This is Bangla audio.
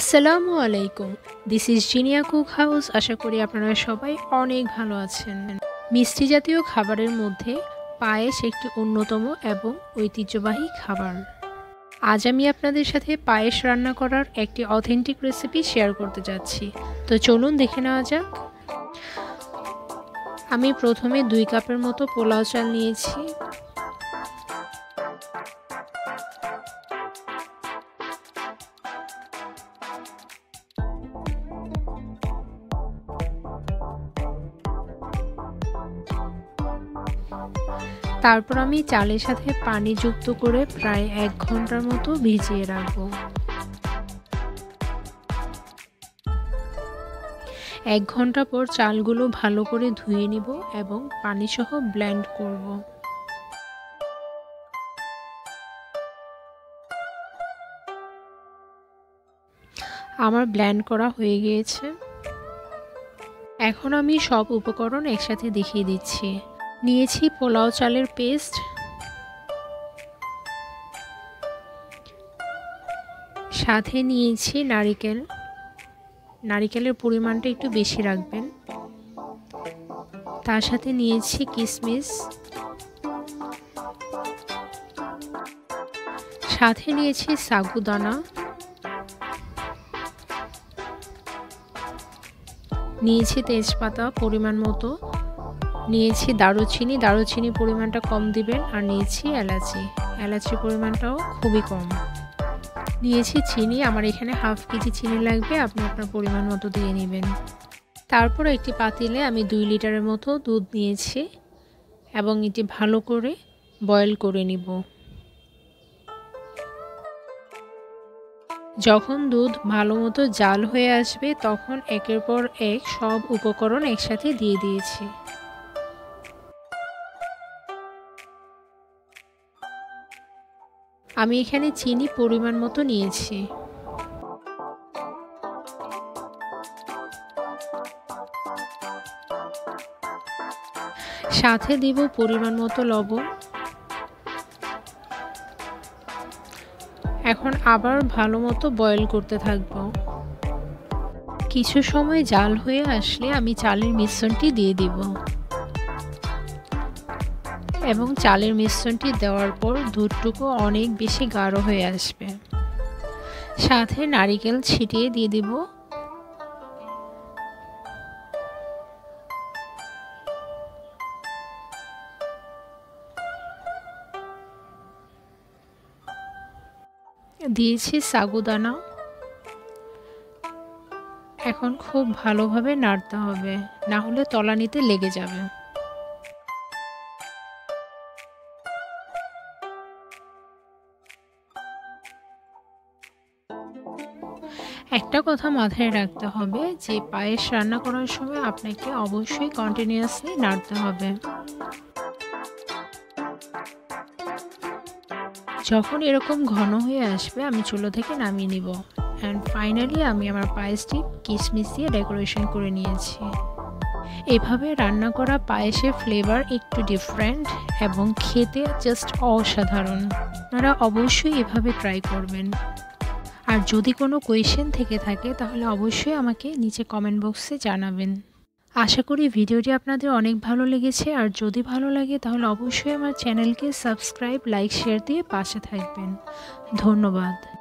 আসসালামু আলাইকুম। This is Zinia cook house. আশা করি আপনারা সবাই অনেক ভালো আছেন। মিষ্টি জাতীয় খাবারের মধ্যে পায়েস একটি অন্যতম এবং ঐতিহ্যবাহী খাবার। আজ আমি আপনাদের সাথে পায়েস রান্না করার একটি অথেন্টিক রেসিপি শেয়ার করতে যাচ্ছি। তো চলুন দেখে নেওয়া যাক। আমি প্রথমে দুই কাপের মতো পোলাও চাল নিয়েছি। তারপর আমি চালের সাথে পানি যুক্ত করে প্রায় এক ঘণ্টার মতো ভিজিয়ে রাখব। এক ঘণ্টা পর চালগুলো ভালো করে ধুয়ে নিব এবং পানি সহ ব্লেন্ড করব। আমার ব্ল্যান্ড করা হয়ে গিয়েছে। এখন আমি সব উপকরণ একসাথে দেখিয়ে দিচ্ছি। নিয়েছি পোলাও চালের পেস্ট। সাথে নিয়েছি নারিকেল। নারিকেলের পরিমাণটা একটু বেশি রাখবেন। তার সাথে নিয়েছি কিশমিশ সাথে নিয়েছি সাগুদানা। নিয়েছি তেজপাতা পরিমাণ মতো। নিয়েছি দারুচিনি। দারুচিনি পরিমাণটা কম দিবেন আর নিয়েছি এলাচি। এলাচির পরিমাণটাও খুবই কম। নিয়েছি চিনি। আমার এখানে হাফ কেজি চিনি লাগবে। আপনি আপনার পরিমাণ মতো দিয়ে নেবেন। তারপর একটি পাতিলে আমি দুই লিটারের মতো দুধ নিয়েছি এবং এটি ভালো করে বয়েল করে নিব। যখন দুধ ভালো মতো জাল হয়ে আসবে, তখন একের পর এক সব উপকরণ একসাথে দিয়ে দিয়েছি। আমি এখানে চিনি পরিমাণ মতো নিয়েছি। সাথে দিব পরিমাণ মতো লবণ। এখন আবার ভালো মতো বয়েল করতে থাকব। কিছু সময় জাল হয়ে আসলে আমি চালের মিশ্রণটি দিয়ে দিব। এবং চালের মিশ্রণটি দেওয়ার পর দুধটুকু অনেক বেশি গাঢ় হয়ে আসবে। সাথে নারিকেল ছিটিয়ে দিয়ে দিব। দিয়েছি সাগুদানা। এখন খুব ভালোভাবে নাড়তে হবে, না হলে তলানিতে লেগে যাবে। একটা কথা মাথায় রাখতে হবে যে পায়েস রান্না করার সময় আপনাকে অবশ্যই কন্টিনিউয়াসলি নাড়তে হবে। যখন এরকম ঘন হয়ে আসবে, আমি চুলো থেকে নামিয়ে নিব। অ্যান্ড ফাইনালি আমি আমার পায়েসটি কিশমিশ দিয়ে ডেকোরেশন করে নিয়েছি। এভাবে রান্না করা পায়েসের ফ্লেভার একটু ডিফারেন্ট এবং খেতে জাস্ট অসাধারণ। আপনারা অবশ্যই এভাবে ট্রাই করবেন। আর যদি কোনো কোয়েশ্চেন থেকে থাকে, তাহলে অবশ্যই আমাকে নিচে কমেন্ট বক্সে জানাবেন। আশা করি ভিডিওটি আপনাদের অনেক ভালো লেগেছে, আর যদি ভালো লাগে, তাহলে অবশ্যই আমার চ্যানেলকে সাবস্ক্রাইব লাইক শেয়ার দিয়ে পাশে থাকবেন। ধন্যবাদ।